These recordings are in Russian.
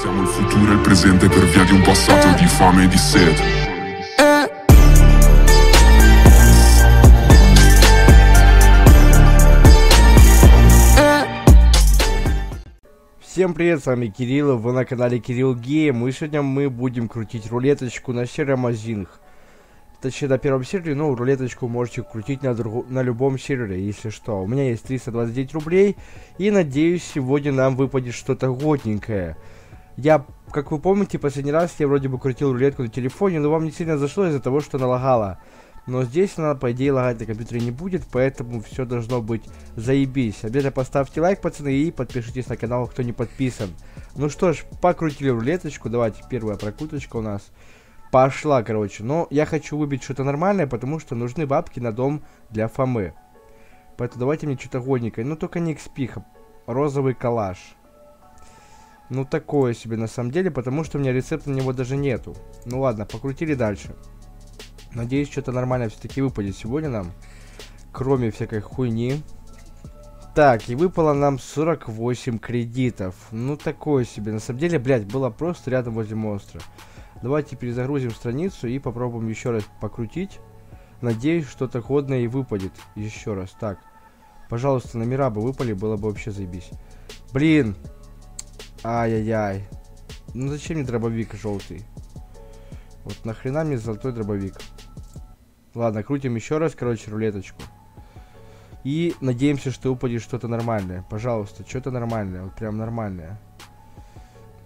Siamo il futuro e il presente per via di un passato di fame e di sete. Всем привет, с вами Кирилл, вы на канале Кирилл Гейм, и сегодня мы будем крутить рулеточку на серомазинах. Точнее, на первом сервере, ну, рулеточку можете крутить на, друг... на любом сервере, если что. У меня есть 329 рублей, и надеюсь, сегодня нам выпадет что-то годненькое. Я, как вы помните, последний раз я вроде бы крутил рулетку на телефоне, но вам не сильно зашло из-за того, что она лагала. Но здесь она, по идее, лагать на компьютере не будет, поэтому все должно быть заебись. Обязательно поставьте лайк, пацаны, и подпишитесь на канал, кто не подписан. Ну что ж, покрутили рулеточку, давайте, первая прокруточка у нас пошла, короче. Но я хочу выбить что-то нормальное, потому что нужны бабки на дом для Фомы. Поэтому давайте мне что-то годненькое. Ну, только не экспиха. Розовый коллаж. Ну, такое себе на самом деле, потому что у меня рецепта на него даже нету. Ну ладно, покрутили дальше. Надеюсь, что-то нормально все-таки выпадет сегодня нам. Кроме всякой хуйни. Так, и выпало нам 48 кредитов. Ну, такое себе. На самом деле, блядь, было просто рядом возле монстра. Давайте перезагрузим страницу и попробуем еще раз покрутить. Надеюсь, что-то годное и выпадет. Еще раз. Так. Пожалуйста, номера бы выпали, было бы вообще заебись. Блин. Ай-яй-яй. Ну зачем мне дробовик желтый? Вот нахрена мне золотой дробовик? Ладно, крутим еще раз, короче, рулеточку. И надеемся, что упадет что-то нормальное. Пожалуйста, что-то нормальное. Вот прям нормальное.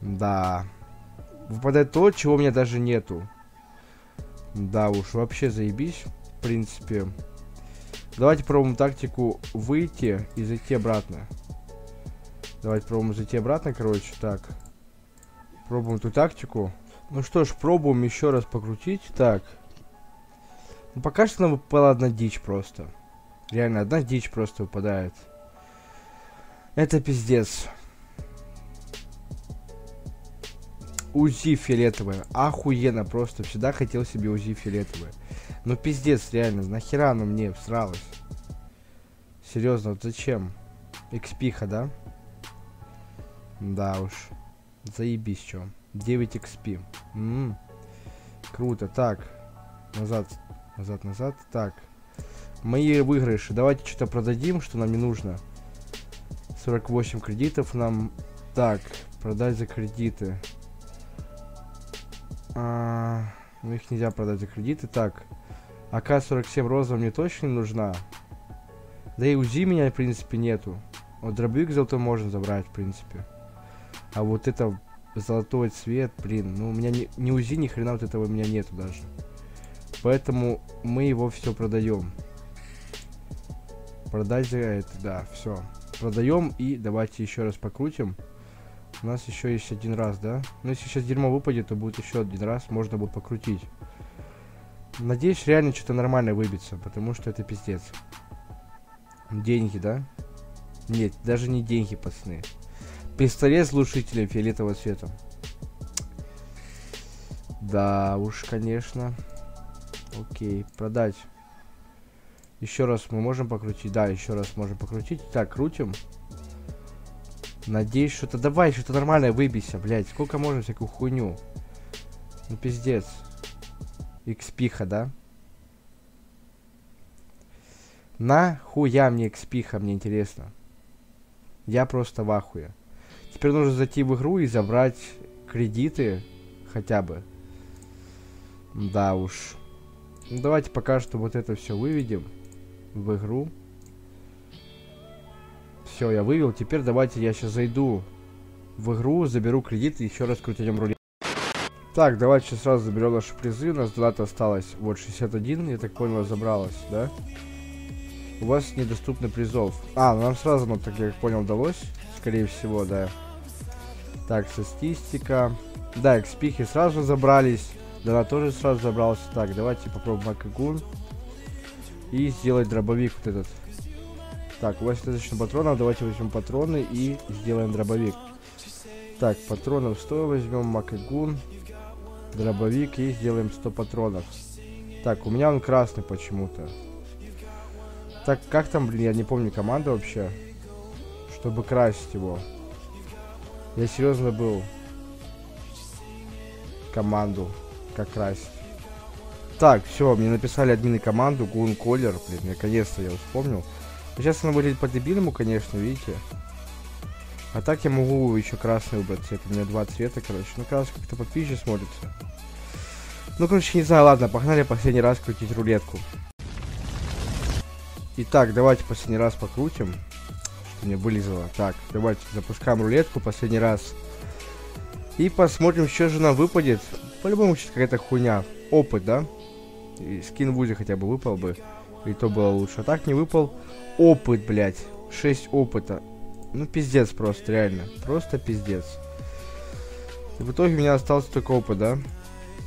Да выпадает то, чего у меня даже нету. Да уж, вообще заебись, в принципе. Давайте пробуем тактику выйти и зайти обратно. Давайте пробуем зайти обратно, короче, так. Пробуем эту тактику. Ну что ж, пробуем еще раз покрутить. Так. Ну, пока что нам выпала одна дичь просто. Реально, одна дичь просто выпадает. Это пиздец. УЗИ фиолетовое. Охуенно просто. Всегда хотел себе УЗИ фиолетовое. Ну пиздец, реально. Нахера оно мне всралось? Серьезно, вот зачем? Экспиха, да? Да уж. Заебись, чё. 9 XP. М -м. Круто. Так. Назад. Назад, назад. Так. Мои выигрыши. Давайте что-то продадим, что нам не нужно. 48 кредитов нам... Так. Продать за кредиты. А, ну их нельзя продать за кредиты. Так. АК-47 розовая мне точно не нужна. Да и УЗИ меня, в принципе, нету. Вот дробовик золотой можно забрать, в принципе. А вот это золотой цвет, блин, ну у меня ни, ни УЗИ, ни хрена вот этого у меня нету даже. Поэтому мы его все продаем. Продать за это, да, все. Продаем и давайте еще раз покрутим. У нас еще есть один раз, да? Ну, если сейчас дерьмо выпадет, то будет еще один раз, можно будет покрутить. Надеюсь, реально что-то нормальное выбиться, потому что это пиздец. Деньги, да? Нет, даже не деньги, пацаны. Пистолет с глушителем фиолетового цвета. Да уж, конечно. Окей, продать. Еще раз мы можем покрутить. Да, еще раз можем покрутить. Так, крутим. Надеюсь, что-то... Давай, что-то нормальное выбейся, блядь. Сколько можно всякую хуйню? Ну, пиздец. Экспиха, да? На хуя мне экспиха, мне интересно. Я просто в ахуе. Теперь нужно зайти в игру и забрать кредиты хотя бы. Да уж. Ну, давайте пока что вот это все выведем в игру. Все, я вывел. Теперь давайте я сейчас зайду в игру, заберу кредит и еще раз крутим рулет. Так, давайте сейчас сразу заберем наши призы. У нас дата осталось вот 61, я так понял, забралась, да? У вас недоступны призов. А, ну нам сразу, ну так я понял, удалось. Скорее всего, да. Так, статистика. Да, экспихи сразу забрались. Да, тоже сразу забрался. Так, давайте попробуем Макагун. И сделать дробовик вот этот. Так, у вас достаточно патронов. Давайте возьмем патроны и сделаем дробовик. Так, патронов 100 возьмем, макагун, дробовик и сделаем 100 патронов. Так, у меня он красный почему-то. Так, как там, блин, я не помню команду вообще, чтобы красить его. Я серьезно был. команду, как красить. Так, все, мне написали админы команду, Гун Колер, блин, наконец-то я вспомнил. Сейчас она выглядит по-дебильному, конечно, видите. А так я могу еще красный выбрать цвет. У меня два цвета, короче. Ну, красный как-то попизже смотрится. Ну, короче, не знаю, ладно, погнали последний раз крутить рулетку. Итак, давайте последний раз покрутим. Мне вылезло. Так, давайте запускаем рулетку последний раз. И посмотрим, что же нам выпадет. По-любому сейчас какая-то хуйня. Опыт, да? И скин в УЗИ хотя бы выпал бы. И то было лучше. А так не выпал. Опыт, блядь. 6 опыта. Ну, пиздец просто, реально. Просто пиздец. И в итоге у меня остался только опыт, да?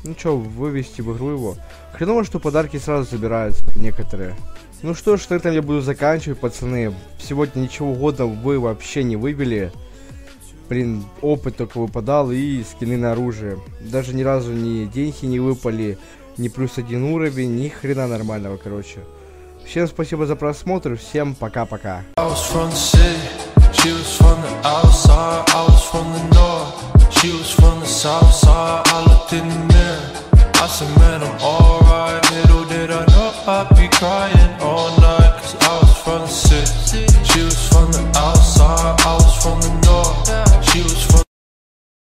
Ну что, вывести в игру его. Хреново, что подарки сразу забираются, некоторые. Ну что ж, на этом я буду заканчивать, пацаны. Сегодня ничего годного вы вообще не выбили. Блин, опыт только выпадал и скины на оружие. Даже ни разу ни деньги не выпали, ни плюс один уровень, ни хрена нормального, короче. Всем спасибо за просмотр, всем пока-пока. She was from the south side, I looked in the. I said, man, I'm alright. Little did I know I'd be crying.